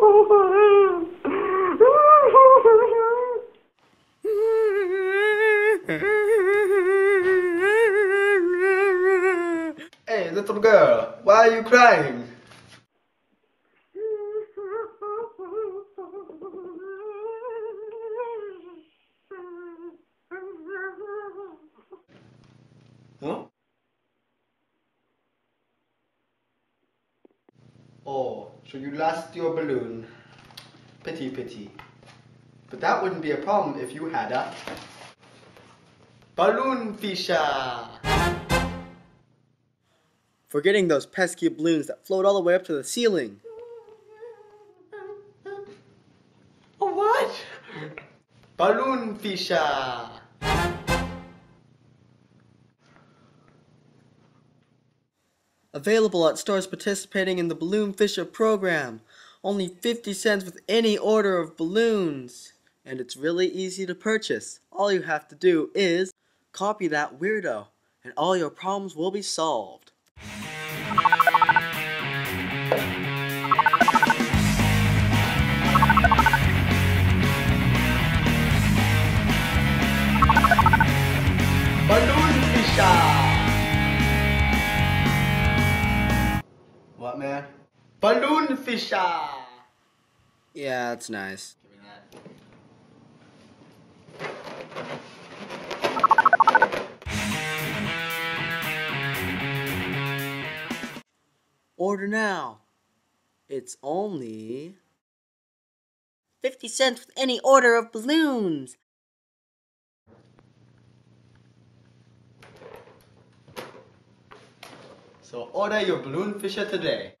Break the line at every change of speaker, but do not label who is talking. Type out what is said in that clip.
Hey, little girl, why are you crying? Huh? Oh, so you lost your balloon. Pity, pity. But that wouldn't be a problem if you had a balloon fisher.
Forgetting those pesky balloons that float all the way up to the ceiling.
Oh, what? Balloon fisher.
Available at stores participating in the Balloon Fisher program. Only 50 cents with any order of balloons. And it's really easy to purchase. All you have to do is copy that weirdo, and all your problems will be solved.
Man? Balloon fisher.
Yeah, that's nice. Order now. It's only 50 cents with any order of balloons.
So order your balloon fisher today.